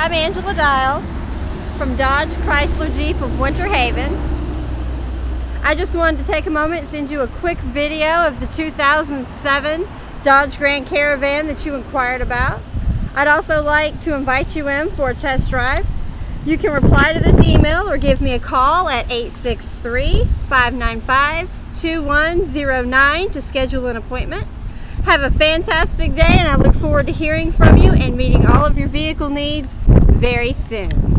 I'm Angela Dial from Dodge Chrysler Jeep of Winter Haven. I just wanted to take a moment and send you a quick video of the 2007 Dodge Grand Caravan that you inquired about. I'd also like to invite you in for a test drive. You can reply to this email or give me a call at 863-595-2109 to schedule an appointment. Have a fantastic day and I look forward to hearing from you and meeting of your vehicle needs very soon.